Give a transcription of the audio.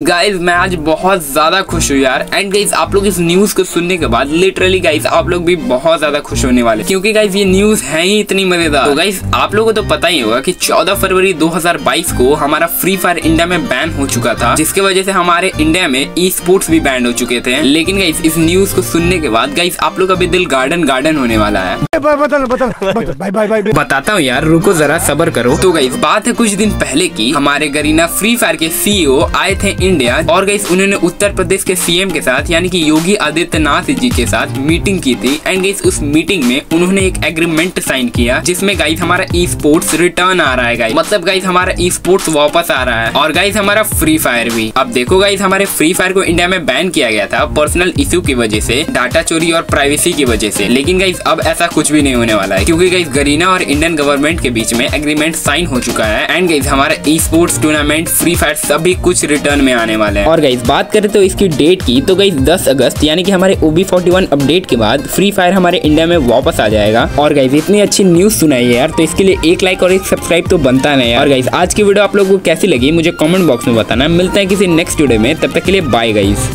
Guys मैं आज बहुत ज़्यादा खुश हूँ यार। एंड गाइज़ आप लोग इस न्यूज़ को सुनने के बाद लिटरली गाइज़ आप लोग भी बहुत ज़्यादा खुश होने वाले। क्योंकि गाइज़ ये न्यूज़ है ही इतनी मज़ेदार। तो गाइज़ आप लोगों को तो पता ही होगा कि 14 फरवरी 2022 को हमारा फ्री फायर इंडिया में बैन हो चुका था, जिसके वजह से हमारे इंडिया में ई स्पोर्ट्स भी बैन हो चुके थे। लेकिन गाइज़ इस न्यूज़ को सुनने के बाद गाइज़ आप लोग का भी दिल गार्डन गार्डन होने वाला है। बताता हूँ यार, रुको जरा, सबर करो। तो गई बात है कुछ दिन पहले की। हमारे गरीना फ्री फायर के सीईओ आए थे इंडिया और गई उन्होंने उत्तर प्रदेश के सीएम के साथ, यानी कि योगी आदित्यनाथ जी के साथ मीटिंग की थी। एंड गई उस मीटिंग में उन्होंने एक एग्रीमेंट साइन किया, जिसमें गाइज़ हमारा ई स्पोर्ट्स रिटर्न आ रहा है गाइज़ मतलब गाइज़ हमारा ई स्पोर्ट्स वापस आ रहा है, और गाइज़ हमारा फ्री फायर भी। अब देखो गाइज़ हमारे फ्री फायर को इंडिया में बैन किया गया था पर्सनल इश्यू की वजह से डाटा चोरी और प्राइवेसी की वजह से। लेकिन गाइज़ अब ऐसा कुछ भी नहीं होने वाला है। क्योंकि गाइज़ गरीना और इंडियन गवर्नमेंट के बीच में एग्रीमेंट साइन हो चुका है। एंड गाइज़ हमारा e sports tournament free fire सभी कुछ रिटर्न में आने वाले हैं। और गाइज़ बात करें तो इसकी डेट की तो गाइज़ 10 अगस्त, यानी कि हमारे ओबी 41 अपडेट के बाद फ्री फायर हमारे इंडिया में वापस आ जाएगा। और गई इतनी अच्छी न्यूज़ सुनाई है यार तो इसके लिए एक लाइक और एक सब्सक्राइब तो बनता नहीं है और गाइज़ आज की वीडियो आप लोगों को कैसी लगी, मुझे कमेंट बॉक्स में बताना। मिलते हैं किसी नेक्स्ट वीडियो में, तब तक के लिए बाय गाइज़